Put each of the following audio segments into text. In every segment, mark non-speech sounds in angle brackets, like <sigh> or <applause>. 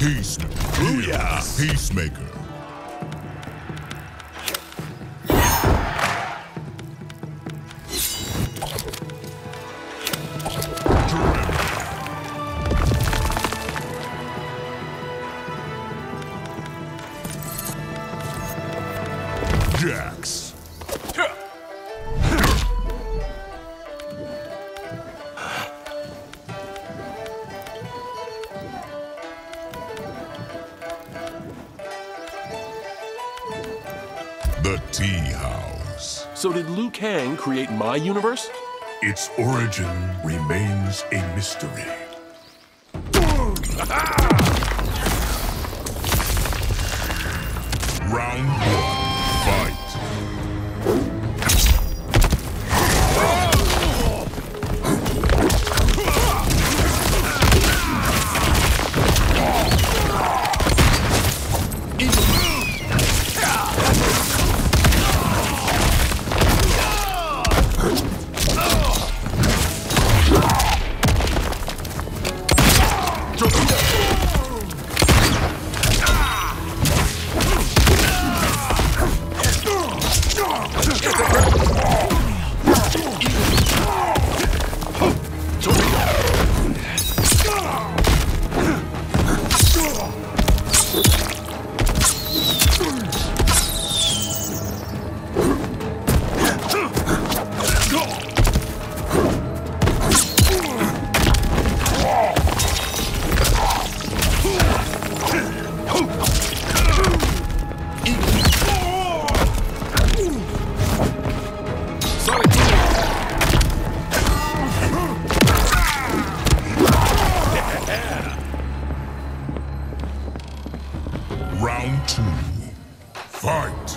Peacemaker. Booyah. Peacemaker. Create my universe? Its origin remains a mystery. Fight.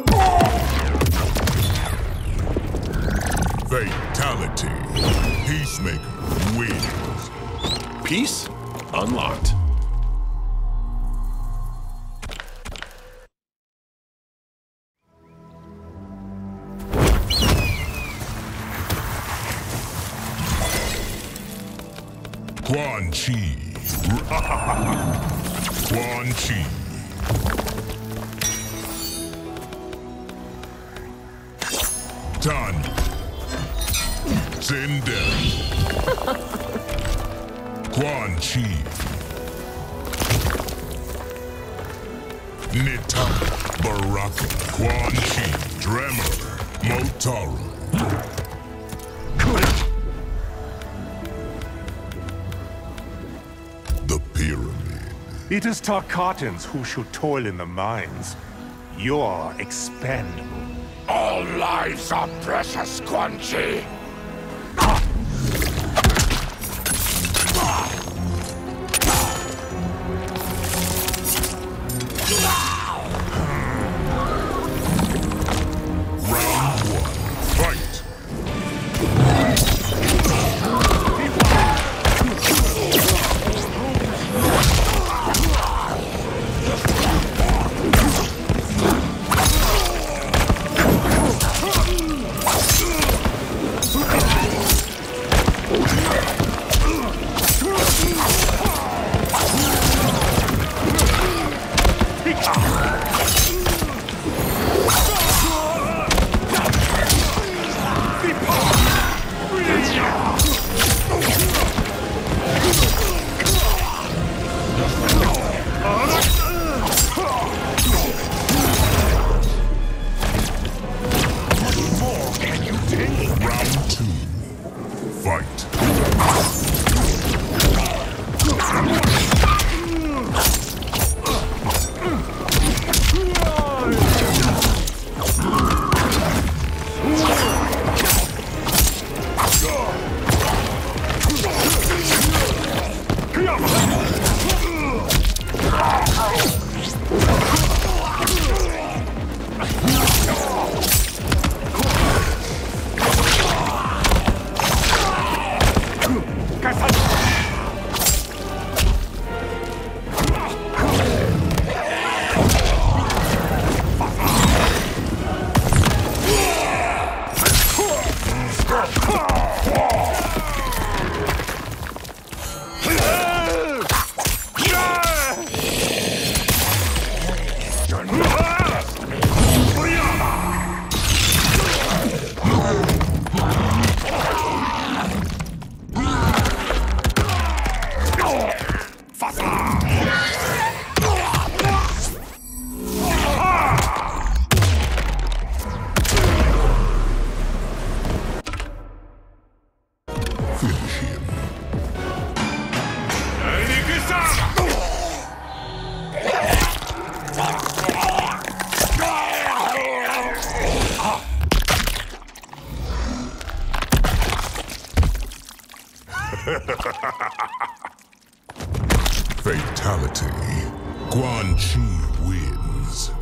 Fatality. Peacemaker wins. Peace unlocked. Sindel. <laughs> Quan Chi. Nita. Baraka. Quan Chi. Dremel. Motaro. The Pyramid. It is Tarkatans who should toil in the mines. You're expendable. All lives are precious, Quan Chi. Finish Fatality. Quan Chi wins.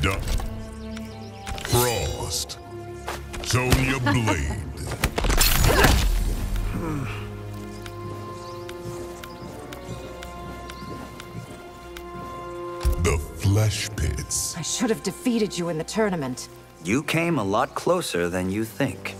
Duck. Frost. Sonya Blade. <laughs> the Flesh Pits. I should have defeated you in the tournament. You came a lot closer than you think.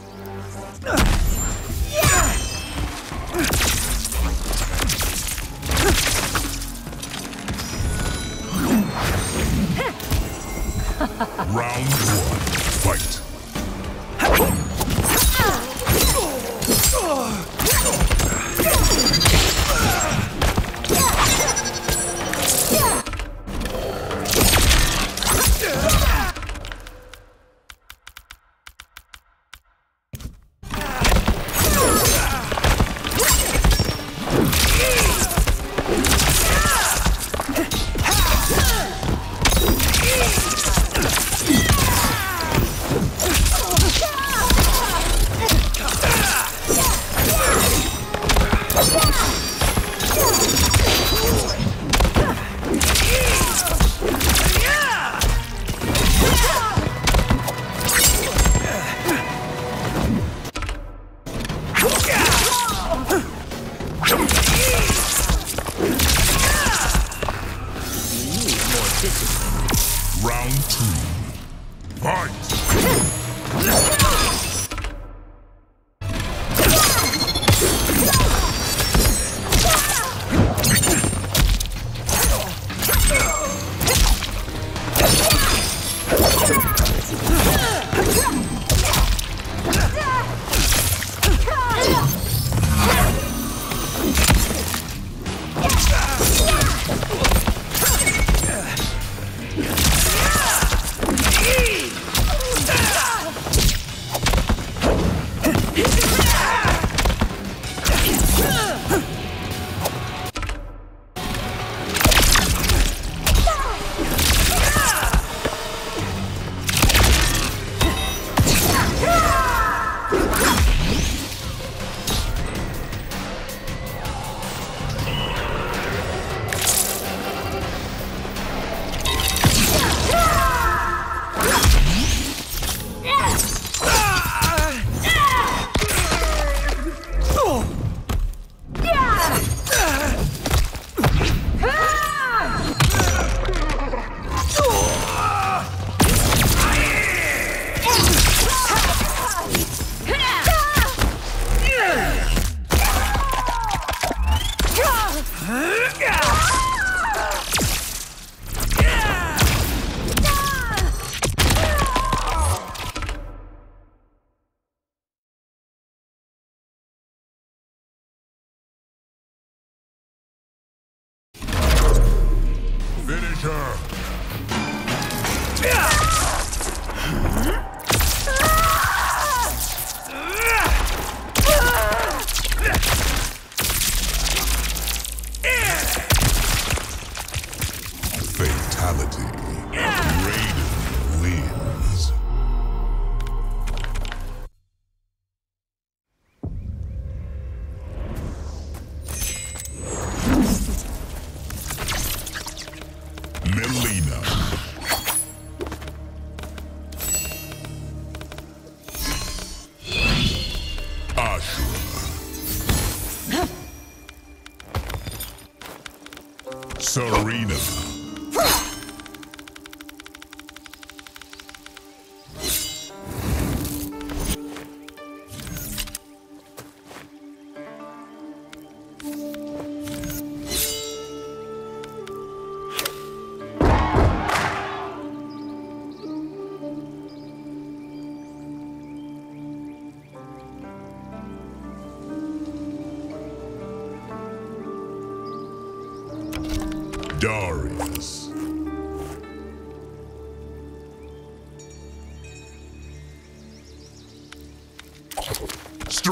Hit <laughs>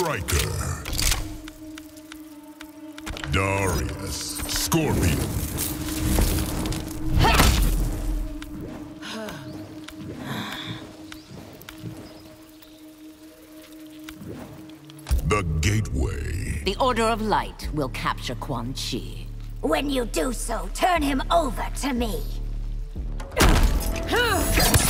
Stryker. Darius. Scorpion. The Gateway. The Order of Light will capture Quan Chi. When you do so, turn him over to me. <laughs>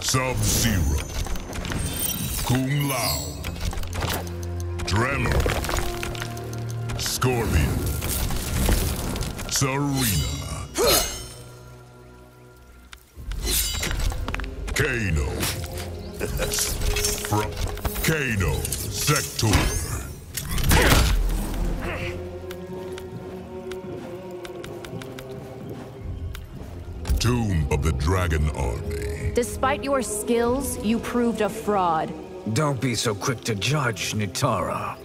Sub-Zero. Kung Lao. Tremor. Scorpion. Sareena. Kano. From Kano. Sektor. Dragon Army. Despite your skills, you proved a fraud. Don't be so quick to judge, Nitara.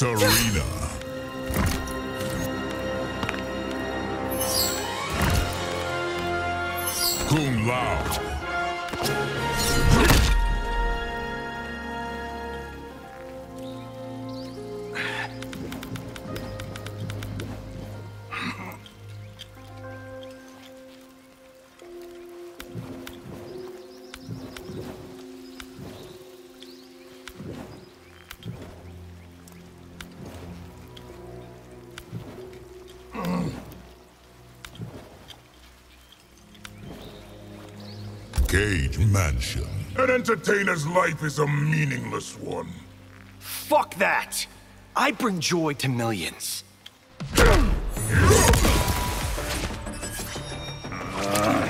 Sareena, Mansion. An entertainer's life is a meaningless one. Fuck that! I bring joy to millions. Round <laughs> ah.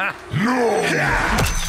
Finish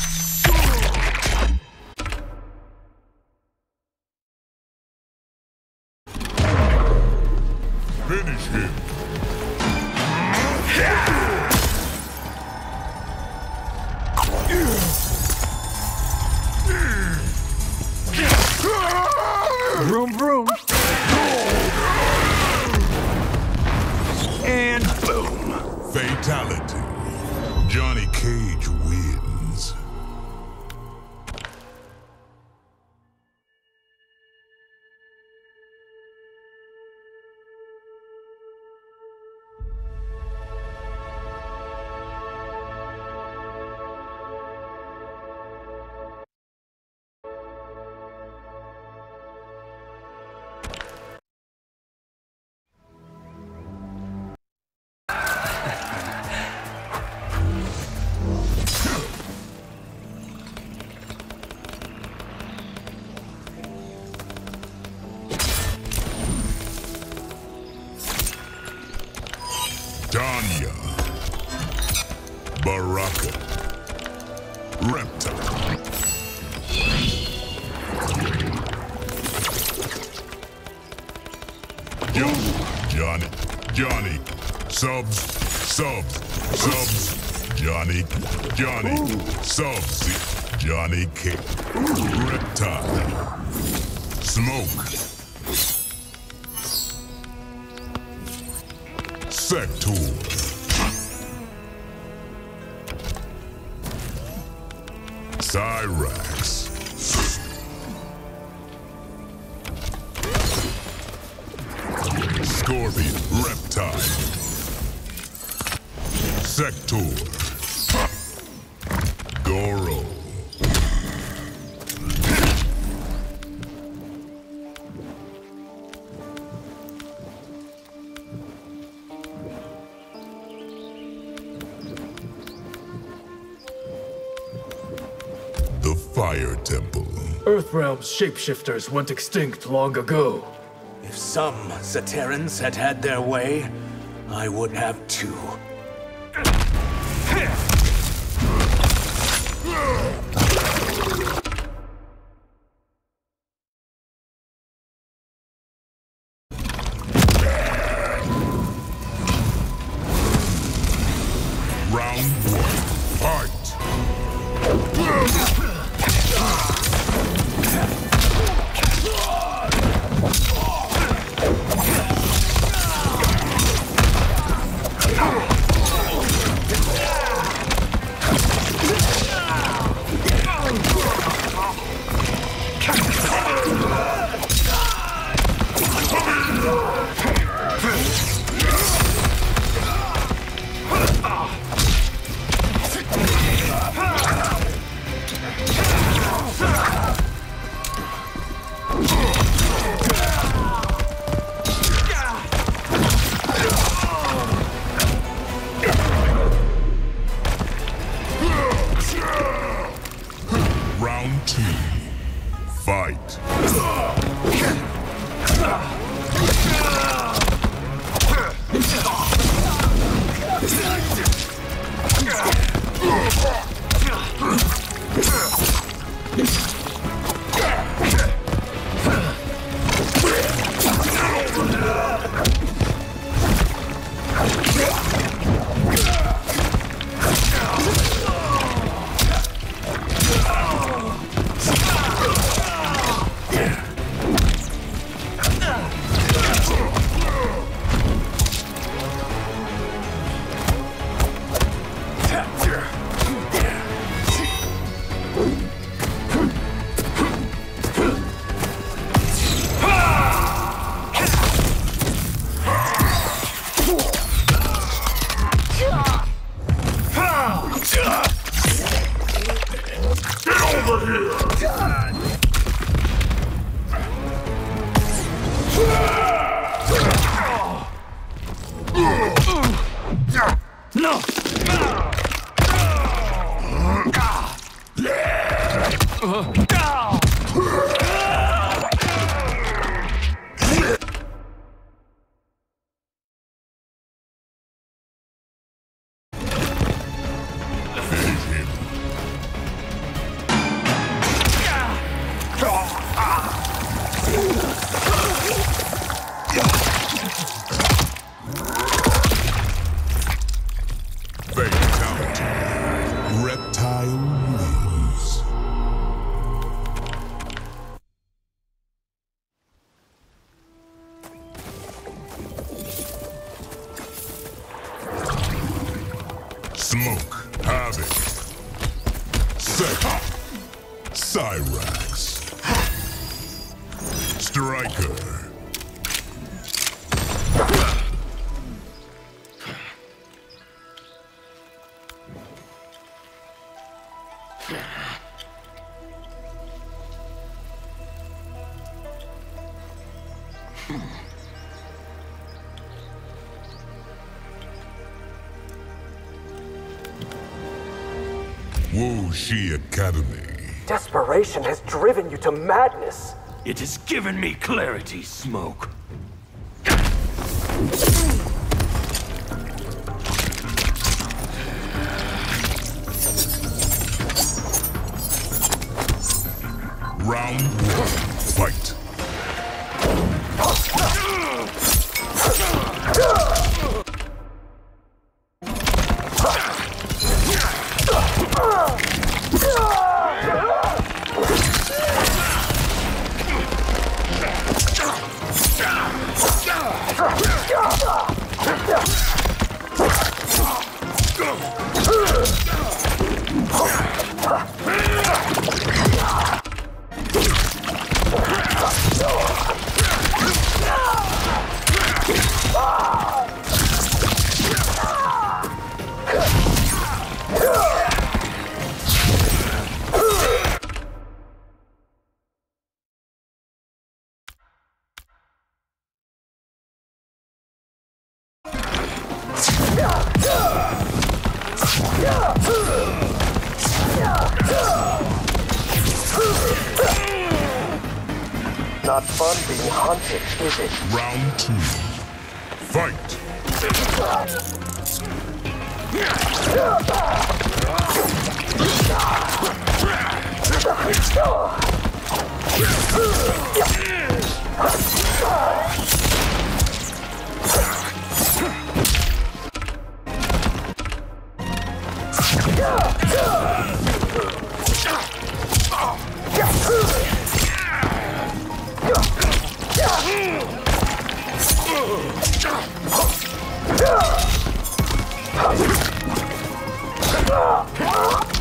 Johnny. Subs. Subs. Subs. Johnny. Johnny. Subs. Johnny K. Reptile. Smoke. Sektor. Cyrax. Sektor. Goro. The Fire Temple. Earthrealm's shapeshifters went extinct long ago. If some Zaterrans had had their way, I would have too. Wu Shi Academy. Desperation has driven you to madness. It has given me clarity, Smoke. Round two. Finish